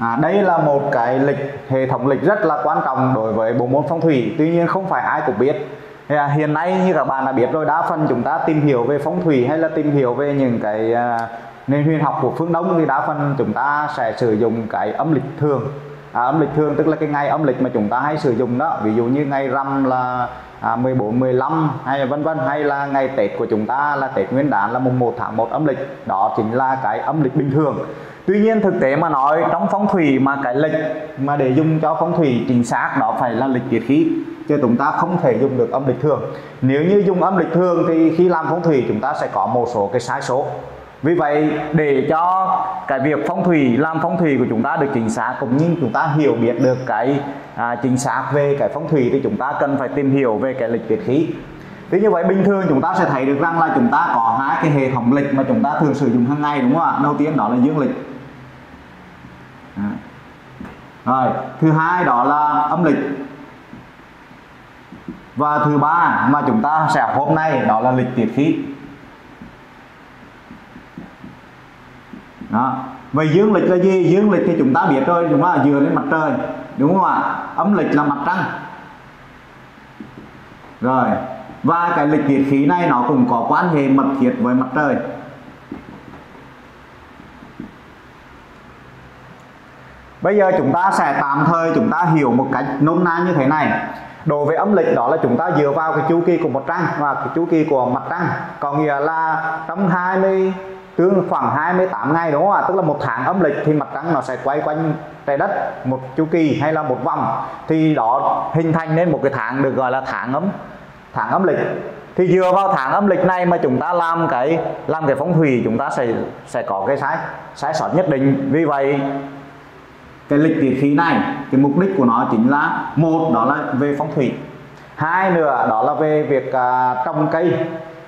À, đây là một cái lịch hệ thống lịch rất là quan trọng đối với bộ môn phong thủy tuy nhiên không phải ai cũng biết. À, hiện nay như các bạn đã biết rồi đa phần chúng ta tìm hiểu về phong thủy hay là tìm hiểu về những cái à, nền huyền học của phương đông thì đa phần chúng ta sẽ sử dụng cái âm lịch thường. À, âm lịch thường tức là cái ngày âm lịch mà chúng ta hay sử dụng đó. Ví dụ như ngày rằm là à, 14 15 hay vân vân hay là ngày Tết của chúng ta là Tết Nguyên đán là mùng 1 tháng 1 âm lịch. Đó chính là cái âm lịch bình thường tuy nhiên thực tế mà nói trong phong thủy mà cái lịch mà để dùng cho phong thủy chính xác đó phải là lịch tiết khí chứ chúng ta không thể dùng được âm lịch thường nếu như dùng âm lịch thường thì khi làm phong thủy chúng ta sẽ có một số cái sai số vì vậy để cho cái việc phong thủy làm phong thủy của chúng ta được chính xác cũng như chúng ta hiểu biết được cái à, chính xác về cái phong thủy thì chúng ta cần phải tìm hiểu về cái lịch tiết khí Thế như vậy bình thường chúng ta sẽ thấy được rằng là chúng ta có hai cái hệ thống lịch mà chúng ta thường sử dụng hàng ngày đúng không ạ? Đầu tiên đó là dương lịch. Rồi, thứ hai đó là âm lịch. Và thứ ba mà chúng ta sẽ hôm nay đó là lịch tiết khí. Đó. Vậy dương lịch là gì? Dương lịch thì chúng ta biết rồi, chúng ta dựa lên mặt trời, đúng không ạ? Âm lịch là mặt trăng. Rồi, và cái lịch tiết khí này nó cũng có quan hệ mật thiết với mặt trời Bây giờ chúng ta sẽ tạm thời chúng ta hiểu một cách nôm na như thế này. Đối với âm lịch đó là chúng ta dựa vào cái chu kỳ của mặt trăng và cái chu kỳ của mặt trăng. Có nghĩa là trong 20 tương khoảng 28 ngày đúng không ạ? Tức là một tháng âm lịch thì mặt trăng nó sẽ quay quanh trái đất một chu kỳ hay là một vòng. Thì đó hình thành nên một cái tháng được gọi là tháng ấm tháng âm lịch. Thì dựa vào tháng âm lịch này mà chúng ta làm cái làm cái phong thủy, chúng ta sẽ sẽ có cái sai sai sót nhất định. Vì vậy cái lịch tiết khí này cái mục đích của nó chính là một đó là về phong thủy hai nữa đó là về việc à, trồng cây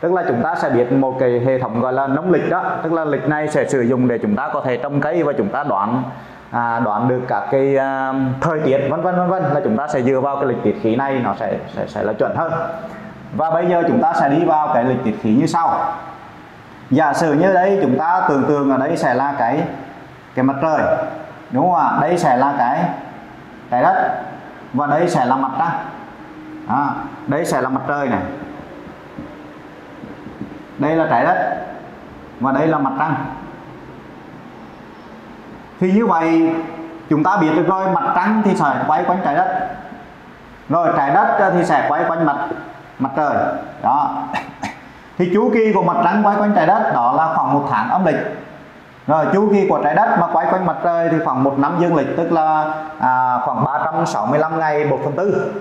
tức là chúng ta sẽ biết một cái hệ thống gọi là nông lịch đó tức là lịch này sẽ sử dụng để chúng ta có thể trồng cây và chúng ta đoán à, đoán được các cái à, thời tiết vân vân vân vân là chúng ta sẽ dựa vào cái lịch tiết khí này nó sẽ sẽ sẽ là chuẩn hơn. Và bây giờ chúng ta sẽ đi vào cái lịch tiết khí như sau. Giả sử như đây chúng ta tưởng tượng ở đây sẽ là cái cái mặt trời đúng không ạ? Đây sẽ là cái trái đất và đây sẽ là mặt trăng à, đây sẽ là mặt trời này. Đây là trái đất và đây là mặt trăng. Thì như vậy chúng ta biết được rồi mặt trăng thì sẽ quay quanh trái đất. Rồi trái đất thì sẽ quay quanh mặt mặt trời. Đó. Thì chu kỳ của mặt trăng quay quanh trái đất đó là khoảng một tháng âm lịch rồi chu kỳ của trái đất mà quay quanh mặt trời thì khoảng một năm dương lịch tức là à, khoảng 365 ngày 1 phần tư.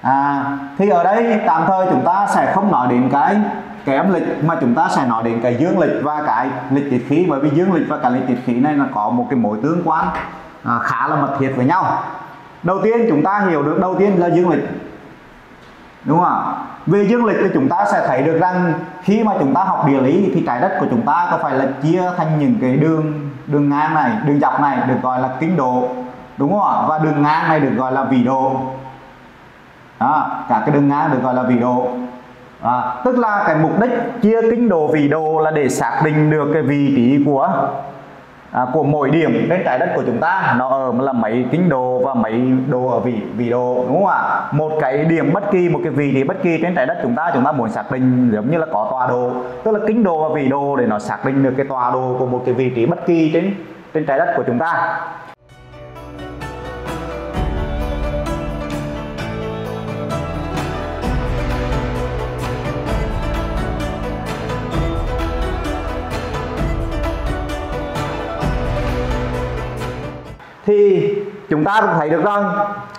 À, thì ở đây tạm thời chúng ta sẽ không nói đến cái cái âm lịch mà chúng ta sẽ nói đến cái dương lịch và cái lịch tiết khí. Bởi vì dương lịch và cái lịch tiết khí này là có một cái mối tương quan à, khá là mật thiết với nhau. Đầu tiên chúng ta hiểu được đầu tiên là dương lịch. Đúng không ạ? Về dương lịch thì chúng ta sẽ thấy được rằng khi mà chúng ta học địa lý thì trái đất của chúng ta có phải là chia thành những cái đường đường ngang này đường dọc này được gọi là kinh độ đúng không ạ? Và đường ngang này được gọi là vĩ độ đó cả cái đường ngang được gọi là vĩ độ à, tức là cái mục đích chia kinh độ vĩ độ là để xác định được cái vị trí của à, của mỗi điểm trên trái đất của chúng ta nó ở là mấy kinh độ và mấy độ ở vị vị độ đúng không ạ? Một cái điểm bất kỳ một cái vị trí bất kỳ trên trái đất chúng ta chúng ta muốn xác định giống như là có tọa độ. Tức là kinh độ và vị độ để nó xác định được cái tọa độ của một cái vị trí bất kỳ trên trên trái đất của chúng ta. Thì chúng ta cũng thấy được rằng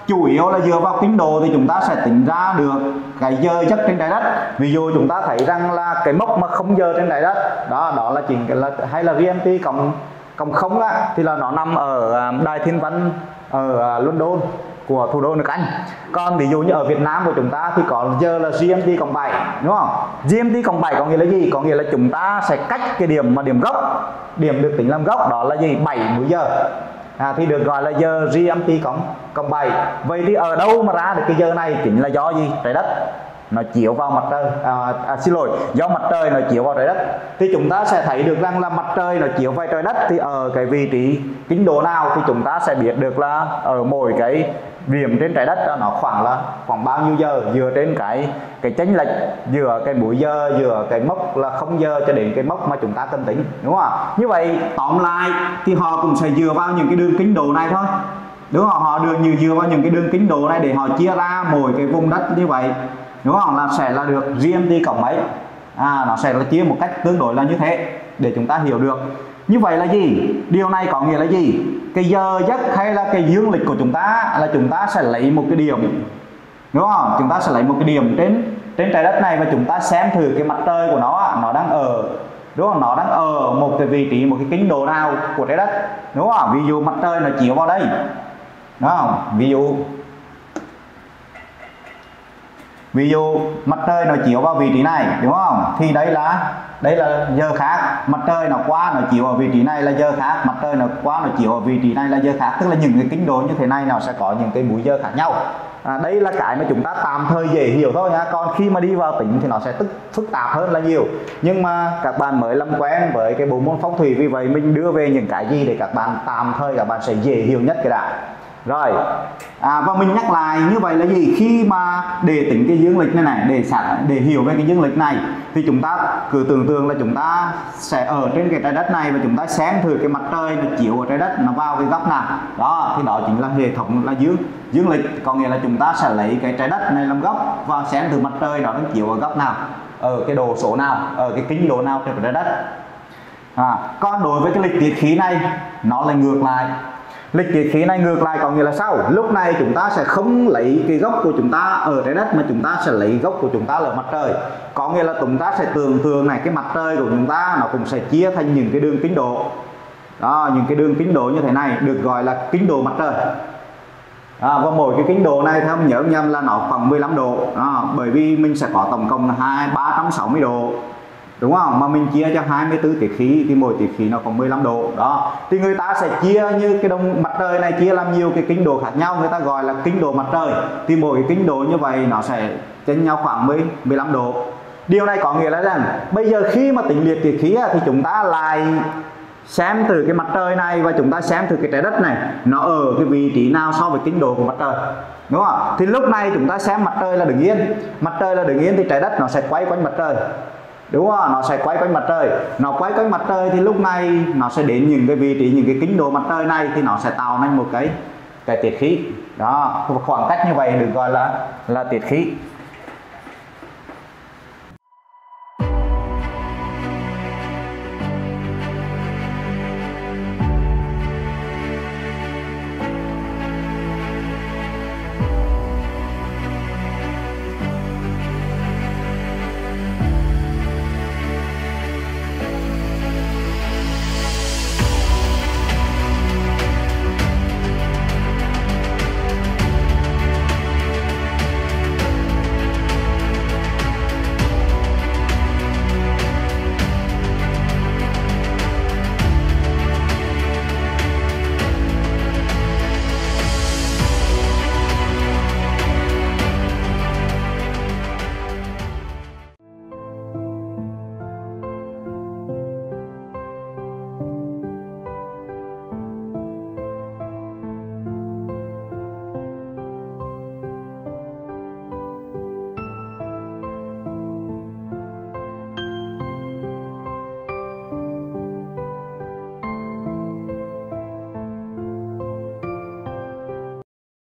chủ yếu là dựa vào kinh đồ thì chúng ta sẽ tính ra được cái giờ giấc trên trái đất. Ví dụ chúng ta thấy rằng là cái mốc mà không giờ trên trái đất, đó đó là chính là hay là GMT cộng cộng không á, thì là nó nằm ở à, đài thiên văn ở à, London của thủ đô nước Anh. Còn ví dụ như ở Việt Nam của chúng ta thì có giờ là GMT cộng 7 đúng không? GMT cộng 7 có nghĩa là gì? Có nghĩa là chúng ta sẽ cách cái điểm mà điểm gốc, điểm được tính làm gốc, đó là gì? 70 giờ à, thì được gọi là giờ GMT cộng cộng 7 vậy thì ở đâu mà ra được cái giờ này? Chính là do gì? Trái đất. Nó chiếu vào mặt trời. À, à, xin lỗi do mặt trời nó chiếu vào trái đất. Thì chúng ta sẽ thấy được rằng là mặt trời nó chiếu vào trái đất. Thì ở cái vị trí kinh độ nào thì chúng ta sẽ biết được là ở mỗi cái điểm trên trái đất đó, nó khoảng là khoảng bao nhiêu giờ? Dựa trên cái cái chênh lệch giữa cái buổi giờ giữa cái mốc là không giờ cho đến cái mốc mà chúng ta cần tính đúng không như vậy tóm lại thì họ cũng sẽ dựa vào những cái đường kính độ này thôi. Đúng không? Họ được nhiều dựa vào những cái đường kính độ này để họ chia ra mỗi cái vùng đất như vậy. Đúng không? Là sẽ là được GMT cộng mấy à nó sẽ là chia một cách tương đối là như thế để chúng ta hiểu được như vậy là gì? Điều này có nghĩa là gì? Cái giờ giấc hay là cái dương lịch của chúng ta là chúng ta sẽ lấy một cái điểm. Đúng không? Chúng ta sẽ lấy một cái điểm trên trên trái đất này và chúng ta xem thử cái mặt trời của nó nó đang ở, đúng không? Nó đang ở một cái vị trí, một cái kinh độ nào của trái đất, đúng không? Ví dụ mặt trời nó chiếu vào đây, đúng không? Ví dụ ví dụ mặt trời nó chiếu vào vị trí này, đúng không? Thì đây là đây là giờ khác mặt trời nó qua nó chiếu ở vị trí này là giờ khác mặt trời nó qua nó chiếu ở vị trí này là giờ khác. Tức là những cái kinh độ như thế này nó sẽ có những cái múi giờ khác nhau. À, đây là cái mà chúng ta tạm thời dễ hiểu thôi nha. Còn khi mà đi vào tính thì nó sẽ tức phức tạp hơn là nhiều. Nhưng mà các bạn mới làm quen với cái bộ môn phong thủy vì vậy mình đưa về những cái gì để các bạn tạm thời các bạn sẽ dễ hiểu nhất cái đã rồi. À, và mình nhắc lại như vậy là gì? Khi mà để tính cái dương lịch này này để sẵn để hiểu về cái dương lịch này thì chúng ta cứ tưởng tượng là chúng ta sẽ ở trên cái trái đất này và chúng ta xem thử cái mặt trời nó chiếu ở trái đất nó vào cái góc nào. Đó thì đó chính là hệ thống là dương dương lịch. Có nghĩa là chúng ta sẽ lấy cái trái đất này làm góc và xem thử mặt trời nó đang chiếu ở góc nào ở cái độ số nào ở cái kinh độ nào trên trái đất. À, còn đối với cái lịch tiết khí này nó lại ngược lại lịch nhiệt khí này ngược lại có nghĩa là sao? Lúc này chúng ta sẽ không lấy cái gốc của chúng ta ở trái đất mà chúng ta sẽ lấy gốc của chúng ta là mặt trời. Có nghĩa là chúng ta sẽ tưởng tượng này cái mặt trời của chúng ta nó cũng sẽ chia thành những cái đường kính độ đó những cái đường kính độ như thế này được gọi là kính độ mặt trời. À, và mỗi cái kính độ này theo nhớ nhầm là nó khoảng 15 độ. À, bởi vì mình sẽ có tổng cộng là hai ba trăm sáu mươi độ đúng không? Mà mình chia cho 24 tiết khí thì mỗi tiết khí nó còn 15 độ. Đó. Thì người ta sẽ chia như cái đồng mặt trời này, chia làm nhiều cái kinh độ khác nhau. Người ta gọi là kinh độ mặt trời. Thì mỗi cái kinh độ như vậy nó sẽ chênh nhau khoảng 10 15 độ. Điều này có nghĩa là rằng, bây giờ khi mà tính liệt tiết khí thì chúng ta lại xem từ cái mặt trời này và chúng ta xem từ cái trái đất này, nó ở cái vị trí nào so với kinh độ của mặt trời. Đúng không thì lúc này chúng ta xem mặt trời là đứng yên. Mặt trời là đứng yên thì trái đất nó sẽ quay quanh mặt trời đúng không nó sẽ quay quanh mặt trời. Nó quay quanh mặt trời thì lúc này nó sẽ đến những cái vị trí, những cái kính độ mặt trời này thì nó sẽ tạo nên một cái cái tiết khí. Đó, khoảng cách như vậy được gọi là là tiết khí.